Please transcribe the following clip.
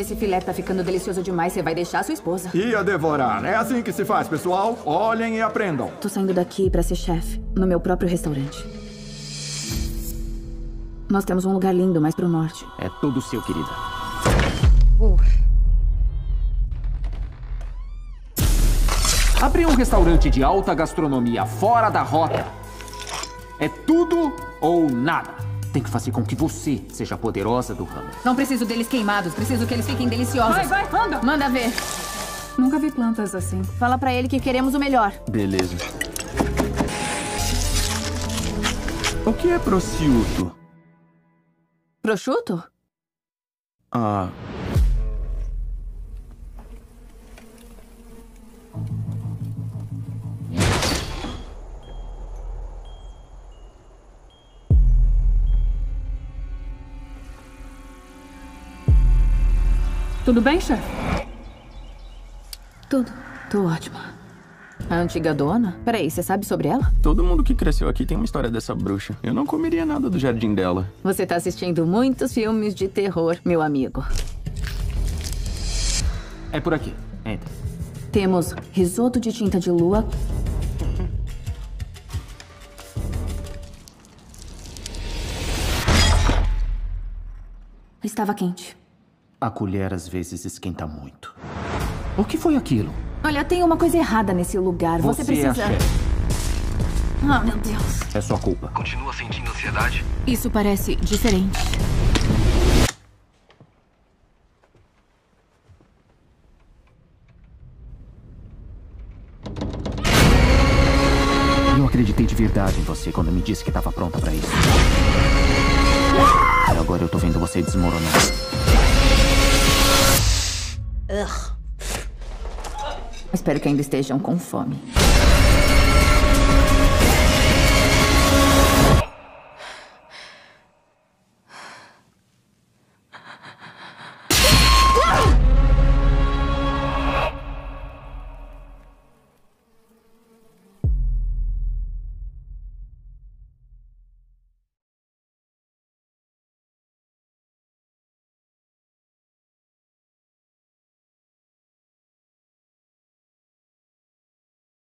Esse filé tá ficando delicioso demais. Você vai deixar sua esposa. Ia devorar. É assim que se faz, pessoal. Olhem e aprendam. Tô saindo daqui pra ser chefe, no meu próprio restaurante. Nós temos um lugar lindo mais pro norte. É tudo seu, querida. Abrir um restaurante de alta gastronomia fora da rota é tudo ou nada. Tem que fazer com que você seja a poderosa do ramo. Não preciso deles queimados, preciso que eles fiquem deliciosos. Vai, vai, anda. Manda ver. Nunca vi plantas assim. Fala pra ele que queremos o melhor. Beleza. O que é prosciutto? Prosciutto? Ah. Tudo bem, chefe? Tudo. Tô ótima. A antiga dona? Peraí, você sabe sobre ela? Todo mundo que cresceu aqui tem uma história dessa bruxa. Eu não comeria nada do jardim dela. Você tá assistindo muitos filmes de terror, meu amigo. É por aqui. Entra. Temos risoto de tinta de lua. Estava quente. A colher às vezes esquenta muito. O que foi aquilo? Olha, tem uma coisa errada nesse lugar. Você, Você é precisa. Ah, meu Deus. É sua culpa. Continua sentindo ansiedade? Isso parece diferente. Eu acreditei de verdade em você quando me disse que estava pronta pra isso. Agora eu tô vendo você desmoronar. Espero que ainda estejam com fome.